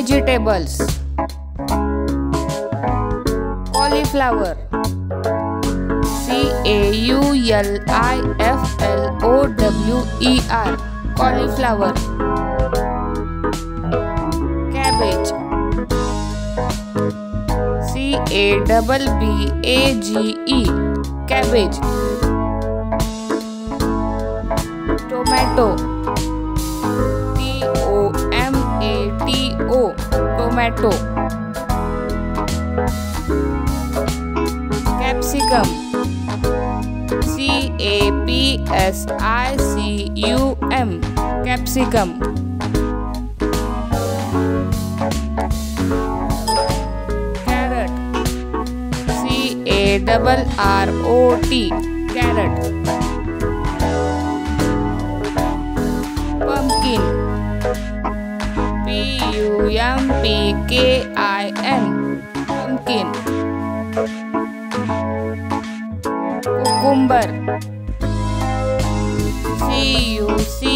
vegetables. Cauliflower. C A U L I F L O W E R. Cauliflower. Cabbage. C A double B A G E cabbage tomato T O M A T O tomato capsicum C A P S I C U M capsicum c a double r o t carrot pumpkin P-U-M-P-K-I-N Pumpkin Cucumber C-U-C-U-M-B-E-R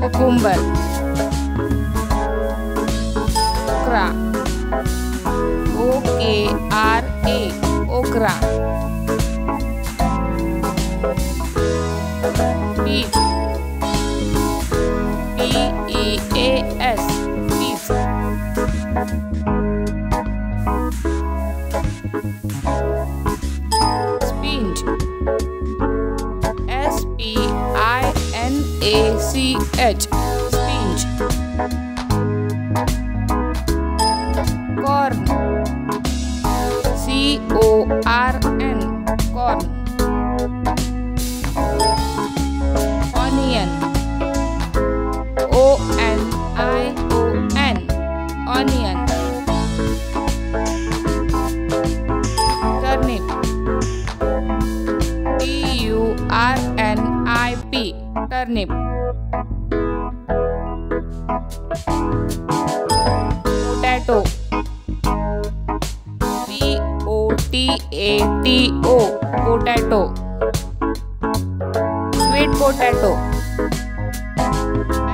Cucumber Okra O-K-R-A P I N A C H. Spinach Corn. C O R Turnip potato P O T A T O potato sweet potato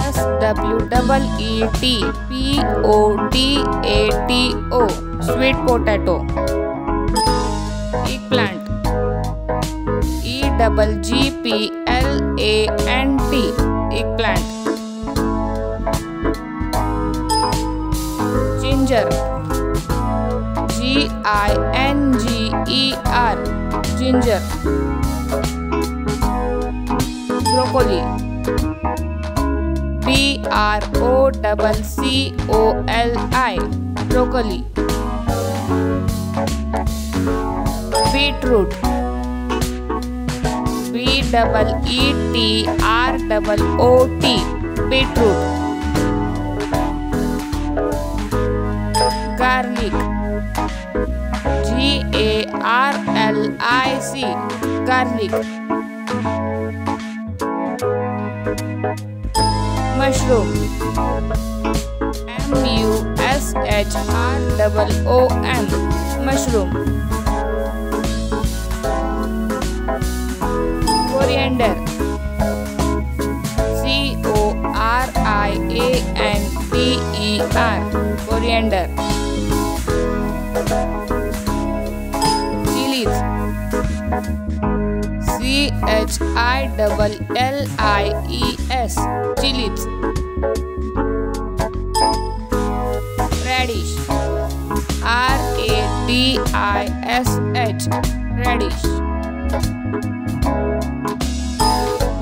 S W double E T P O T A T O sweet potato eggplant E double G P L A N T eggplant ginger G I N G E R ginger broccoli B R O double C O L I broccoli beetroot B double E T R double O T beetroot garlic G A R L I C garlic mushroom M U S H R O O M coriander C O R I A N D E R. Coriander. Chilies C H I L L I E S. Chilies. Radish. R A D I S H. Radish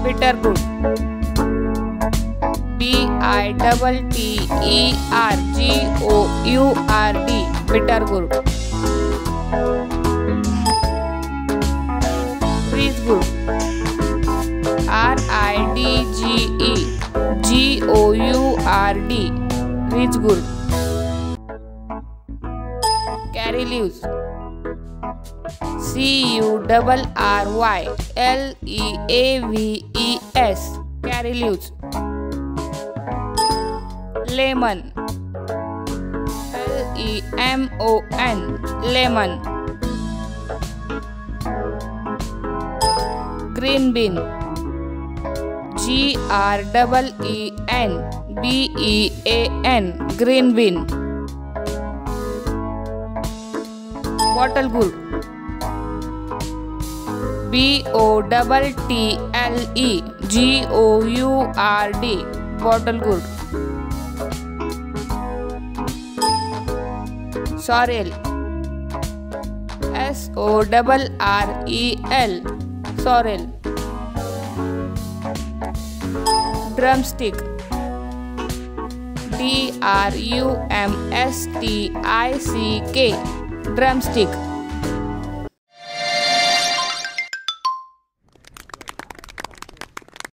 bitter gourd B I T T E R G O U R D bitter gourd freeze gourd R I D G E G O U R D Ridge gourd Curry leaves C U double R Y L E A V E S curry leaves lemon L E M O N lemon green bean G R double E N B E A N green bean bottle gourd B O double T L E G O U R D bottle gourd sorrel S O double R E L sorrel drumstick D R U M S T I C K drumstick